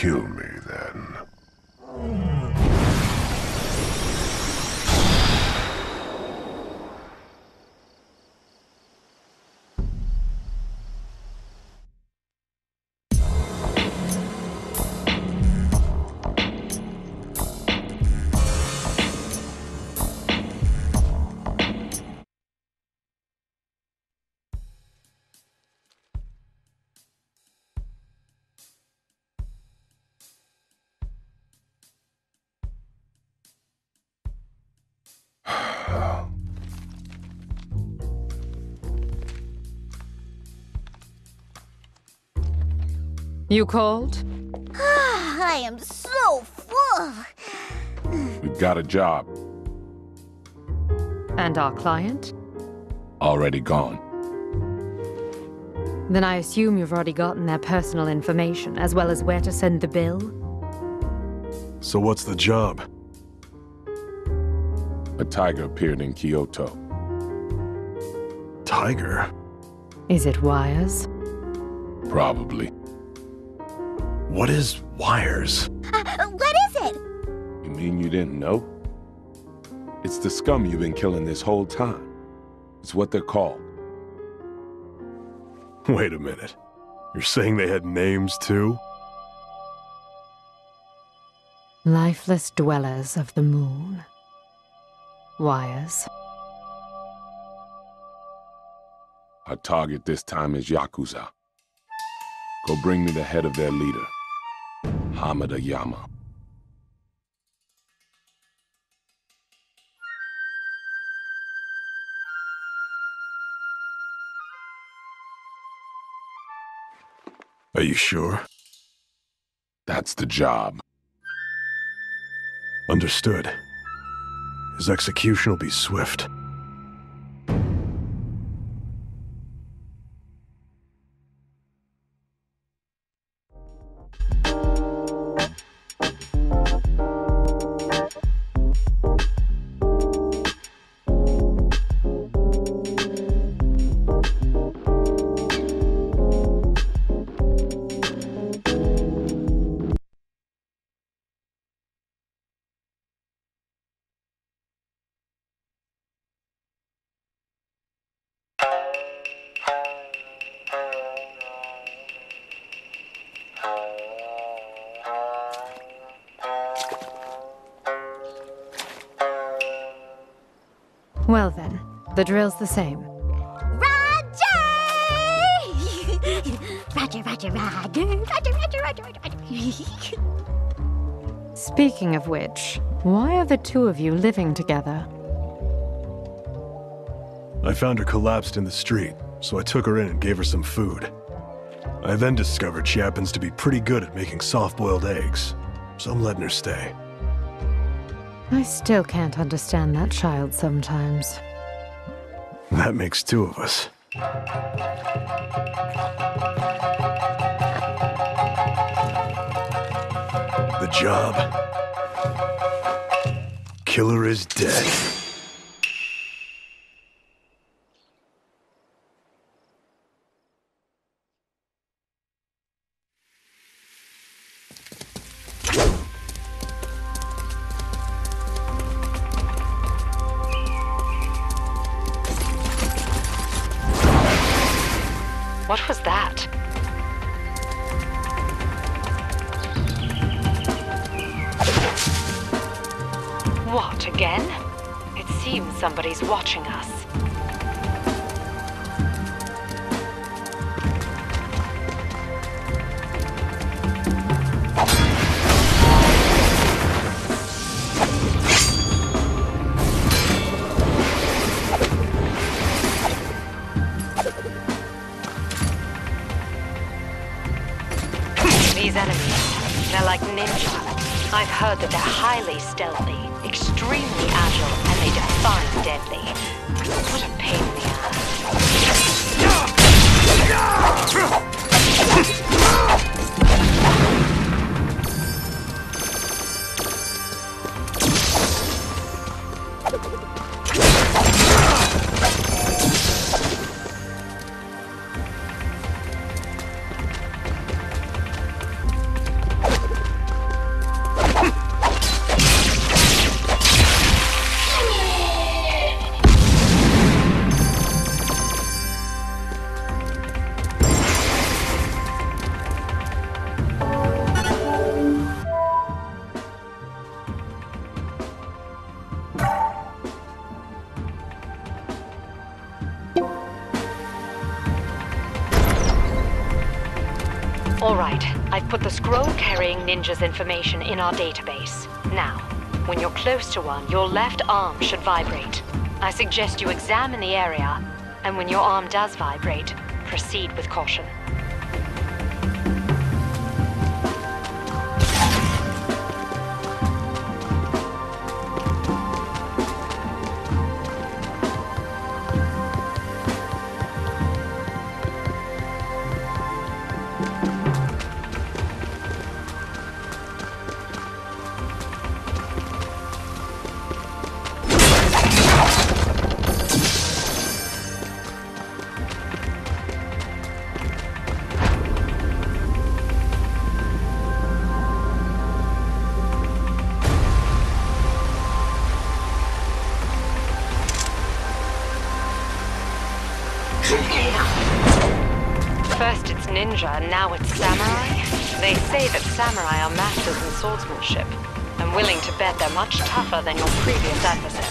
kill me You called? Ah, I am so full. We've got a job. And our client? Already gone. Then I assume you've already gotten their personal information, as well as where to send the bill? So what's the job? A tiger appeared in Kyoto. Tiger? Is it wires? Probably. What is wires? Uh, what is it? You mean you didn't know? It's the scum you've been killing this whole time. It's what they're called. Wait a minute. You're saying they had names too? Lifeless dwellers of the moon. Wires. Our target this time is Yakuza. Go bring me the head of their leader, Are you sure? That's the job. Understood. His execution will be swift. Drill's the same. Roger! Roger, Roger, Roger, Roger, Roger, Roger, Roger, Roger. Speaking of which, why are the two of you living together? I found her collapsed in the street, so I took her in and gave her some food. I then discovered she happens to be pretty good at making soft-boiled eggs, so I'm letting her stay. I still can't understand that child sometimes. That makes two of us. The job. Killer is dead. They're like ninja. I've heard that they're highly stealthy, extremely agile, and they defy deadly. What a pain in the ass. Scroll-carrying information in our database. Now, when you're close to one, your left arm should vibrate. I suggest you examine the area, and when your arm does vibrate, proceed with caution. Ninja, and now it's samurai. They say that samurai are masters in swordsmanship. I'm willing to bet they're much tougher than your previous adversaries.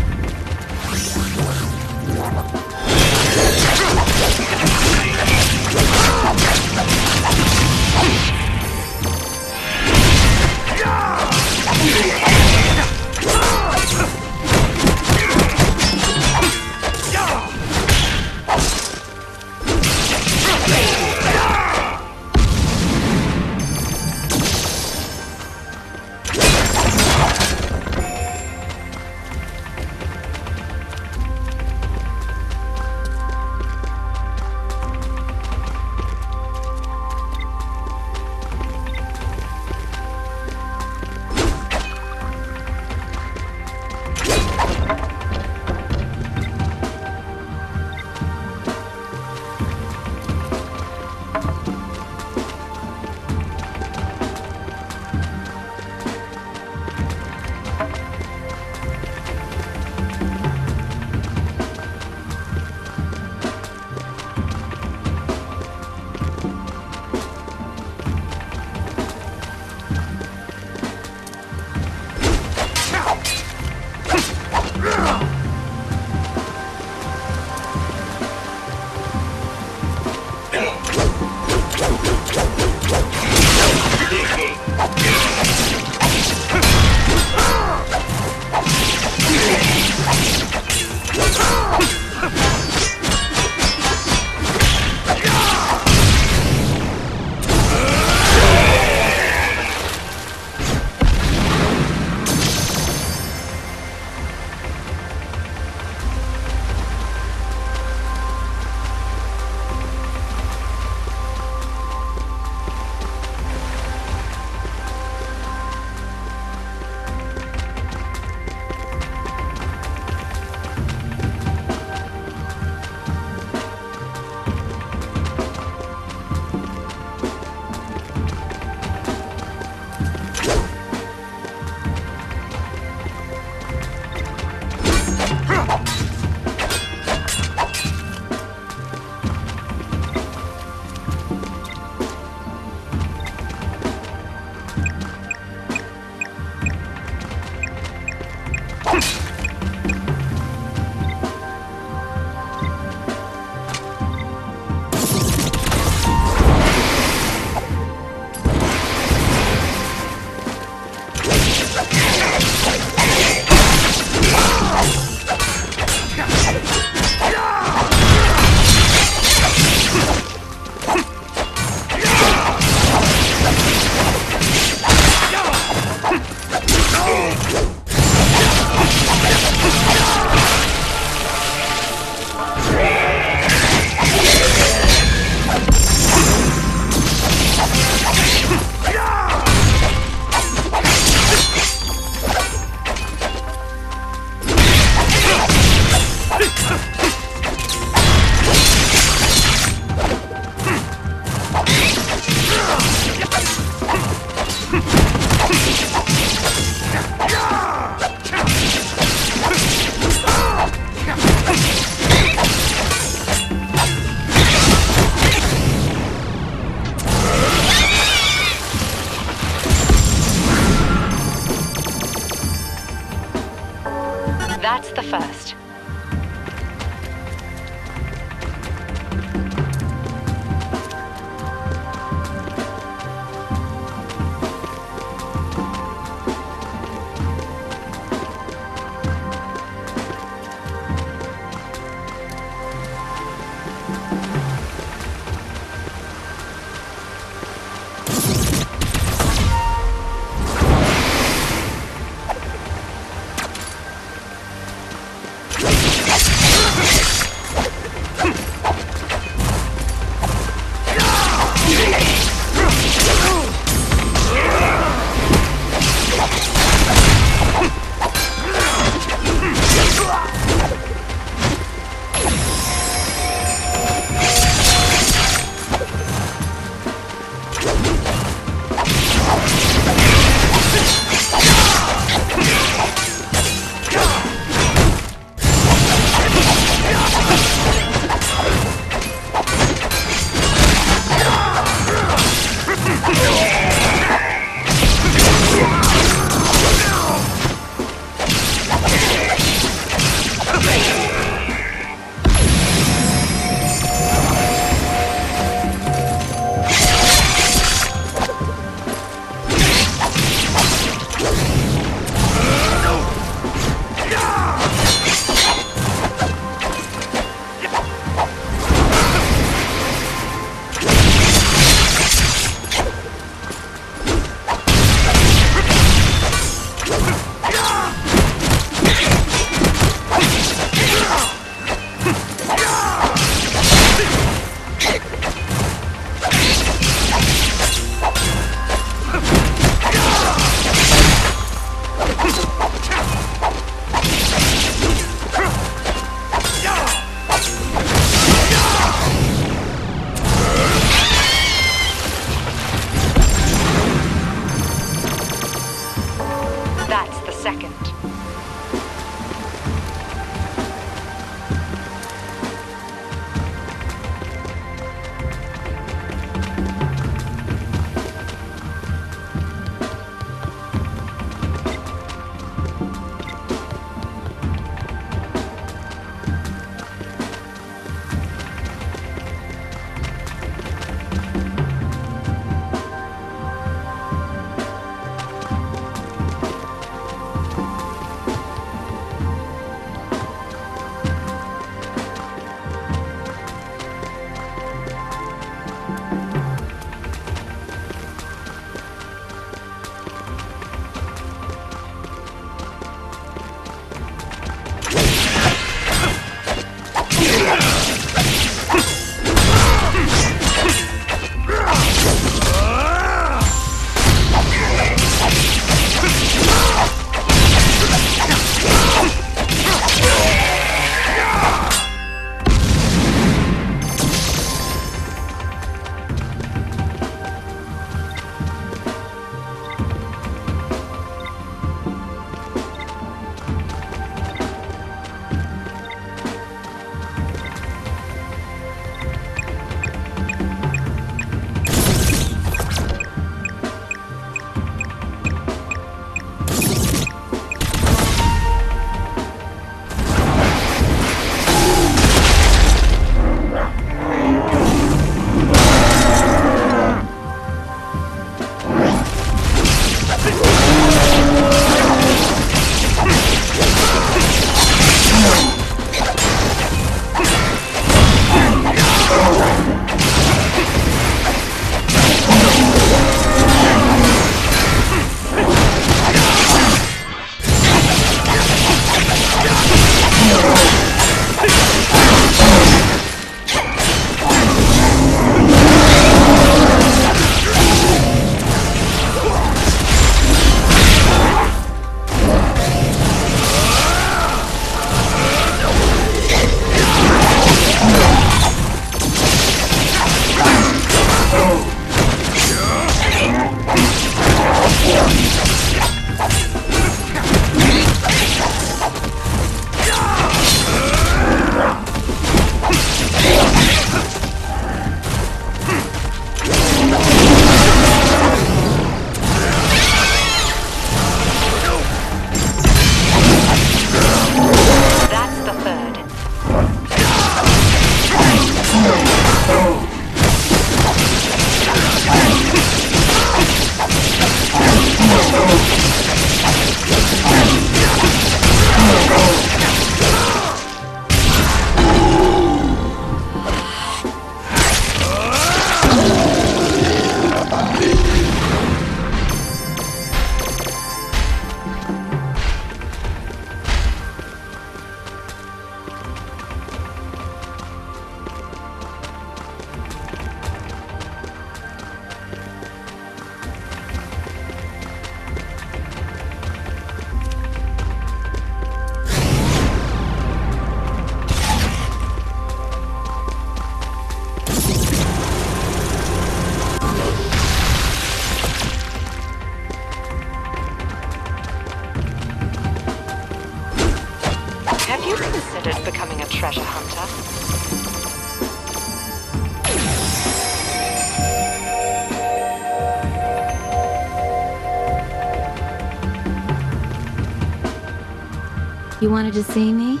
Wanted to see me?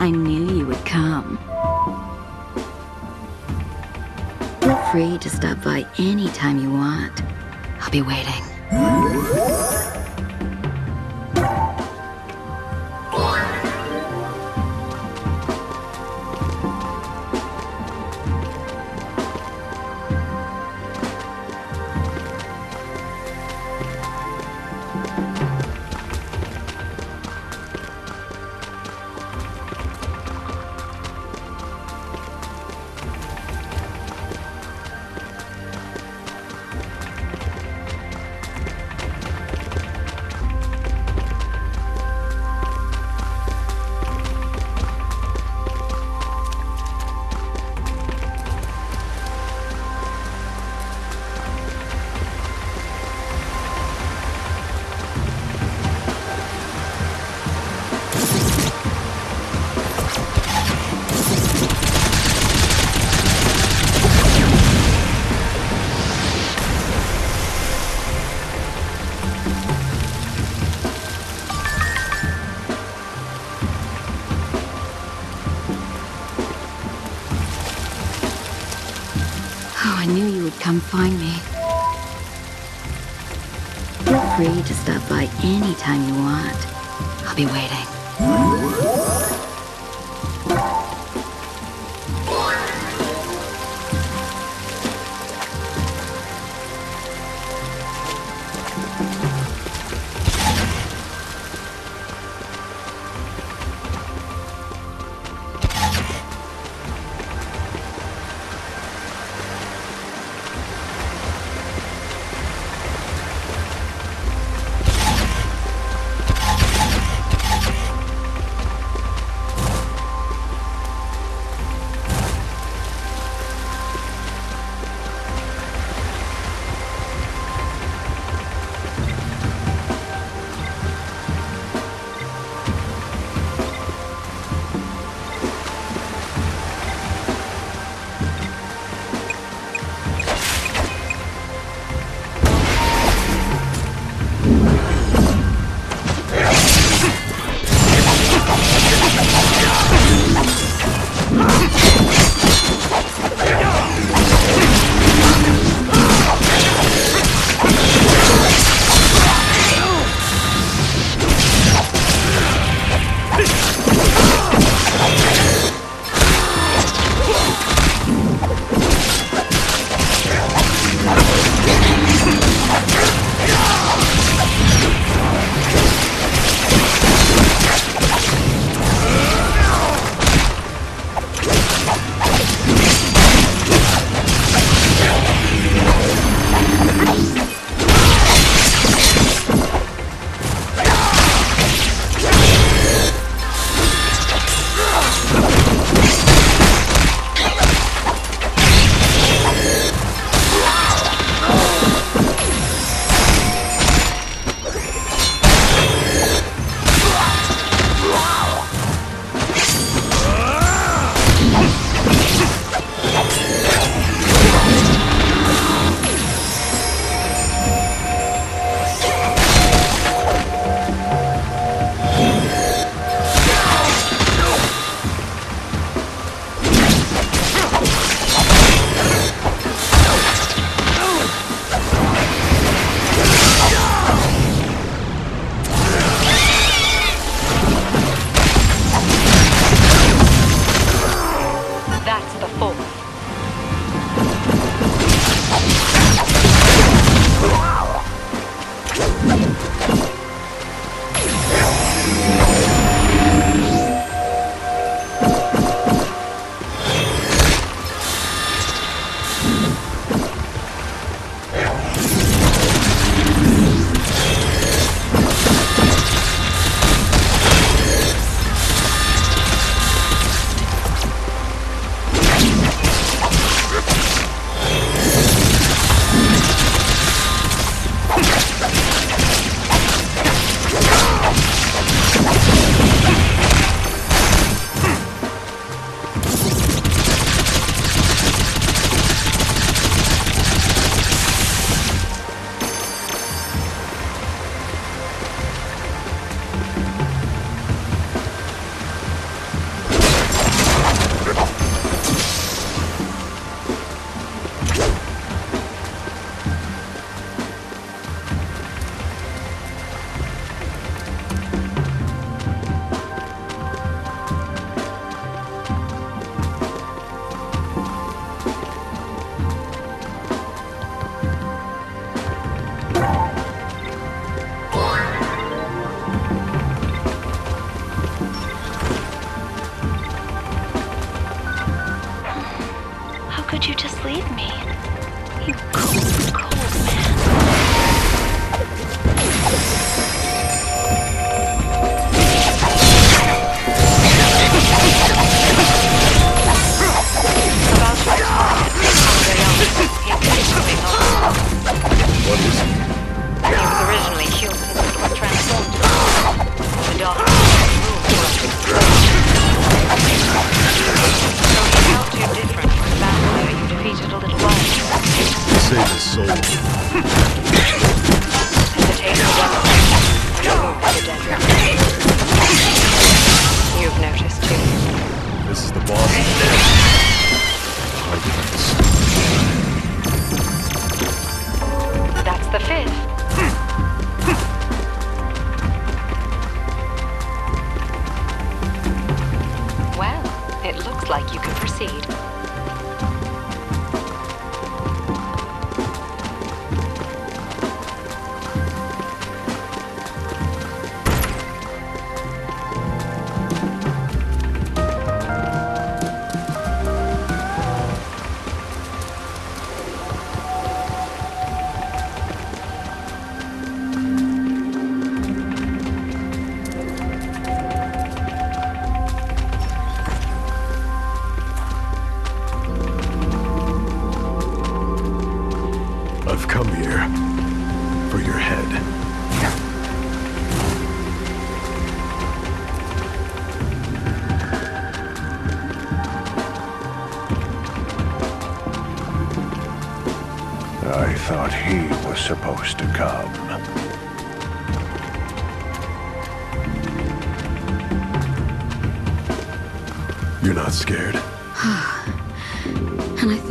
I knew you would come. Feel free to stop by anytime you want. I'll be waiting. Anytime you want. I'll be waiting.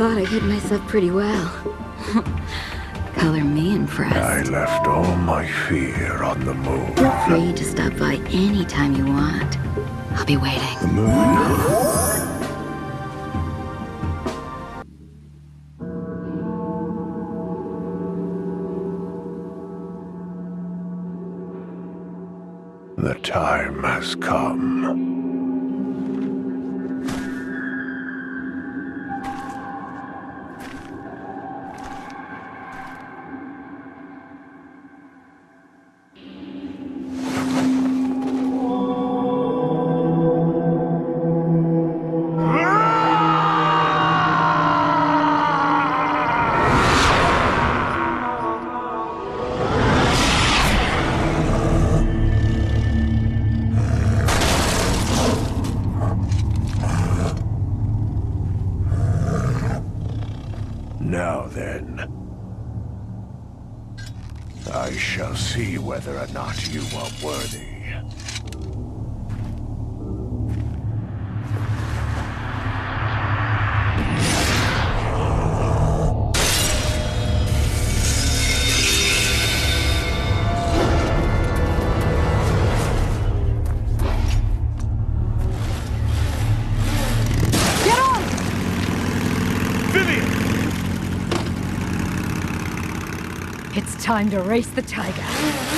thought I hid myself pretty well. Color me impressed. I left all my fear on the moon. Feel free to stop by anytime you want. I'll be waiting. The moon. The time has come. Time to race the tiger.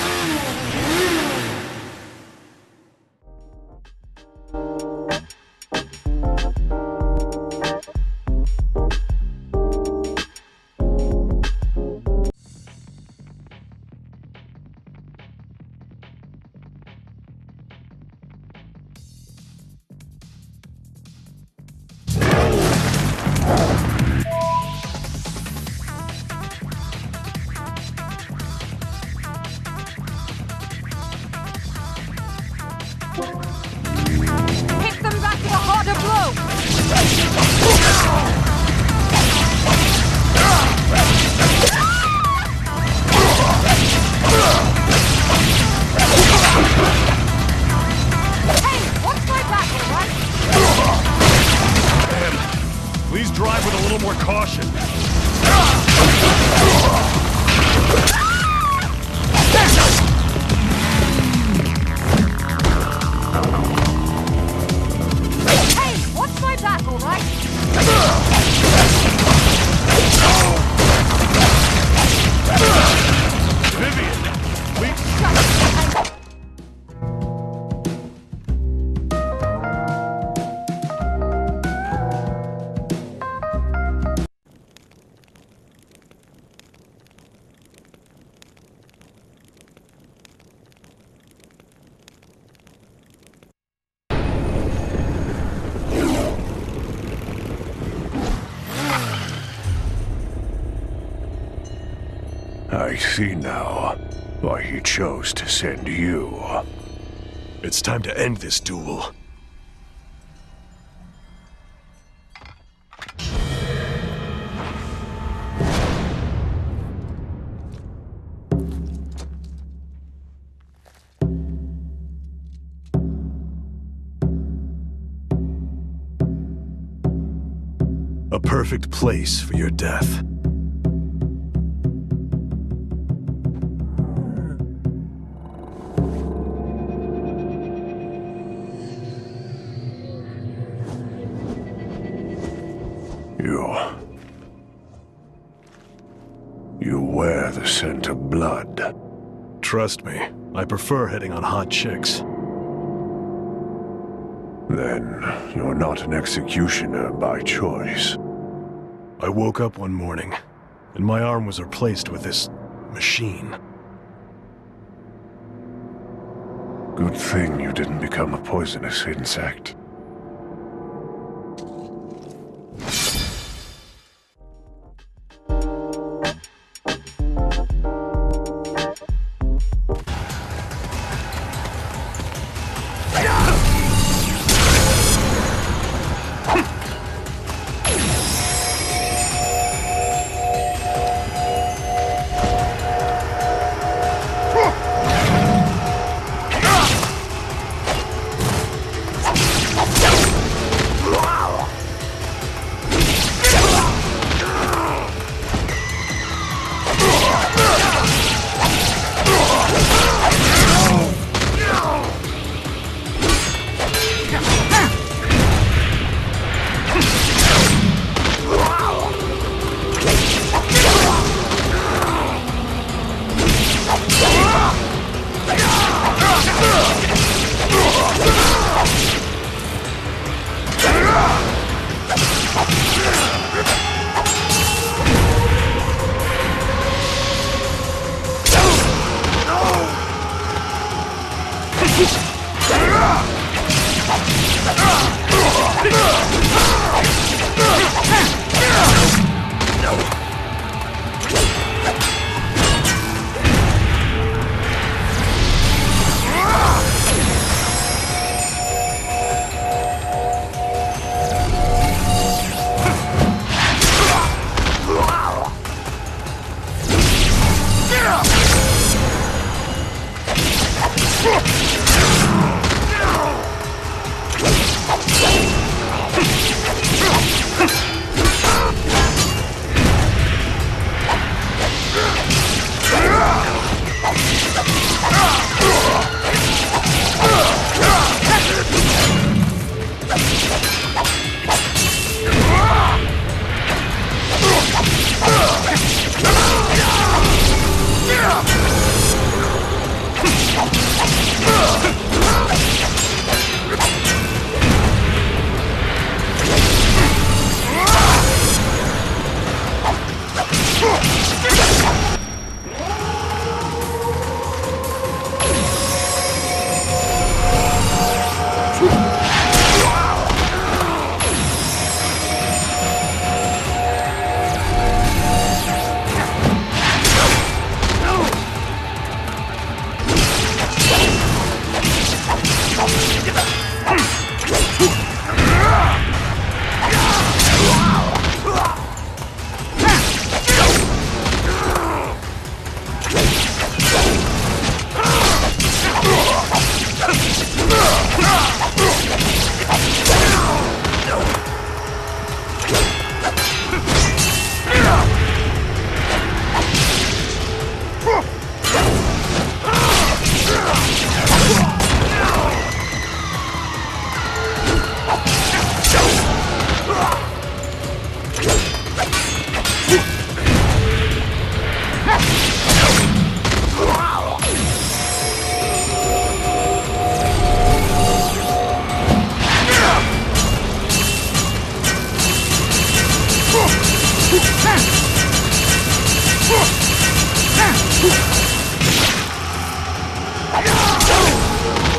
to send you. It's time to end this duel. A perfect place for your death. The scent of blood. Trust me, I prefer hitting on hot chicks. Then you're not an executioner by choice. I woke up one morning, and my arm was replaced with this machine. Good thing you didn't become a poisonous insect. Ah!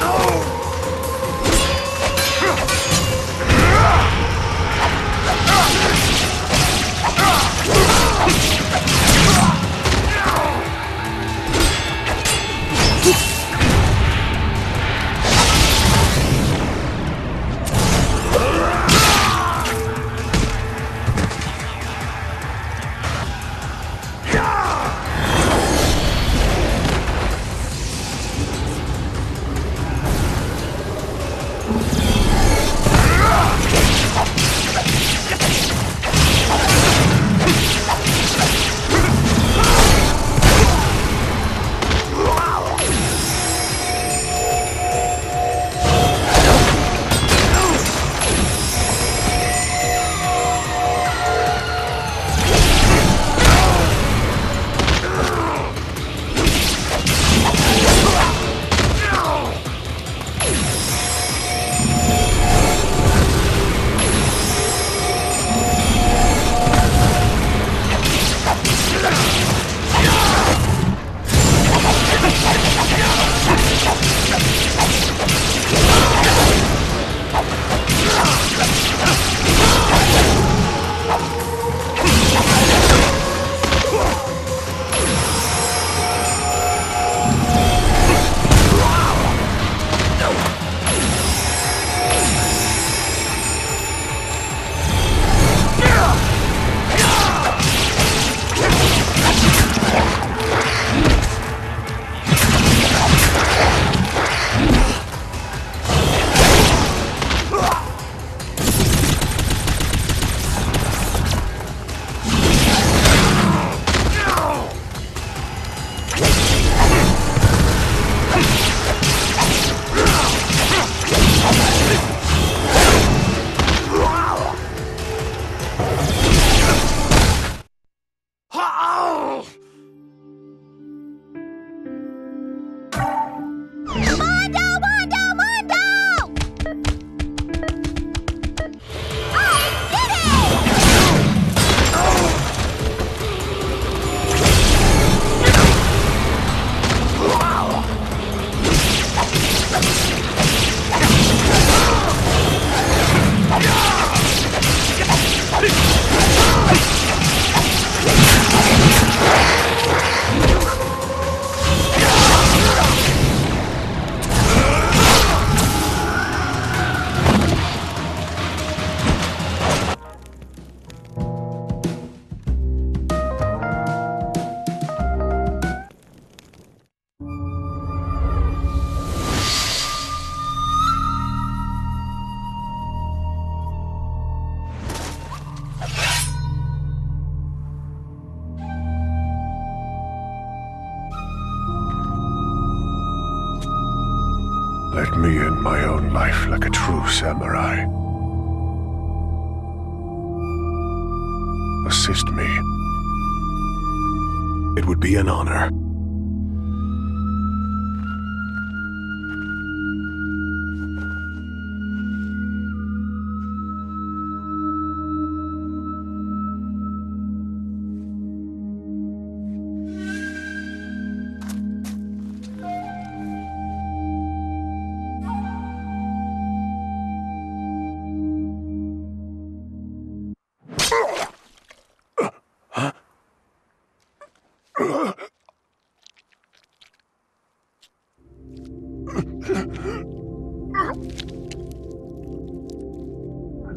Oh!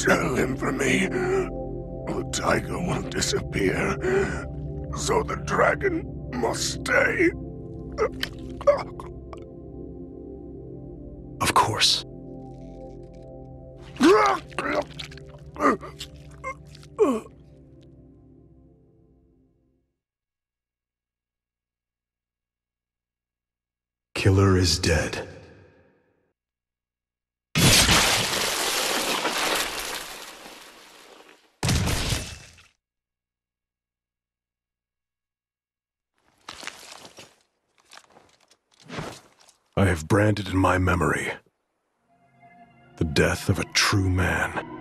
Tell him for me. The tiger will disappear, so the dragon must stay. Of course. Killer is dead. I have branded in my memory the death of a true man.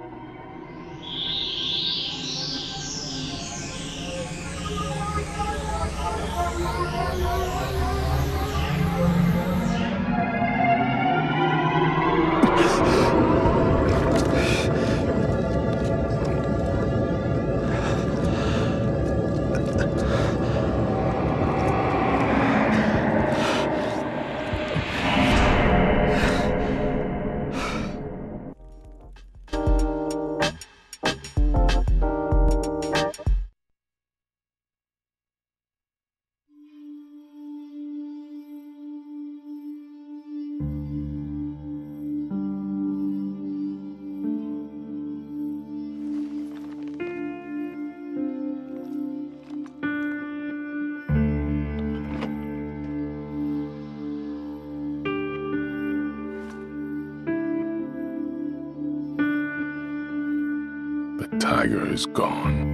Is gone.